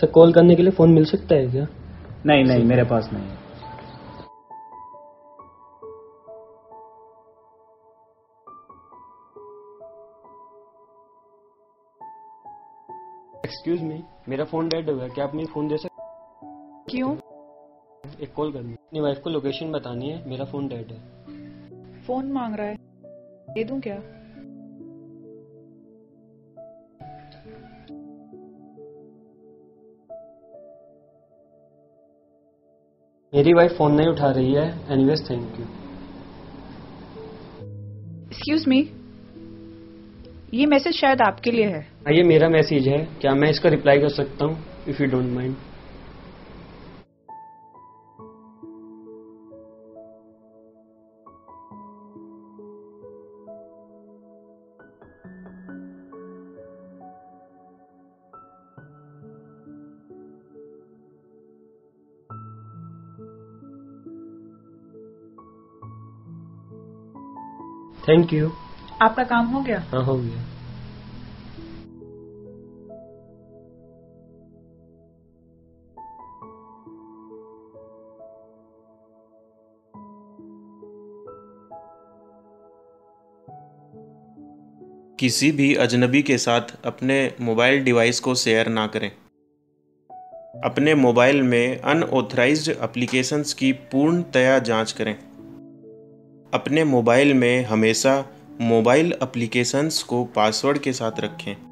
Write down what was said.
Sir call करने के लिए फ़ोन मिल सकता है क्या? नहीं नहीं मेरे पास नहीं है। एक्सक्यूज मी मेरा फ़ोन डेड हो गया। क्या आप मुझे फ़ोन दे सकते क्यों? एक कॉल करनी अपनी वाइफ को लोकेशन बतानी है मेरा फ़ोन डेड है। फ़ोन मांग रहा है। दे दूँ क्या? मेरी वाइफ फ़ोन नहीं उठा रही है anyways thank you excuse me ये मैसेज शायद आपके लिए है। हाँ ये मेरा मैसेज है। क्या मैं इसका रिप्लाई कर सकता हूँ if you don't mind thank you आपका काम हो गया? हाँ हो गया। किसी भी अजनबी के साथ अपने मोबाइल डिवाइस को शेयर ना करें। अपने मोबाइल में अनऑथराइज्ड एप्लीकेशंस की पूर्णतया जाँच करें। अपने मोबाइल में हमेशा मोबाइल एप्लीकेशंस को पासवर्ड के साथ रखें।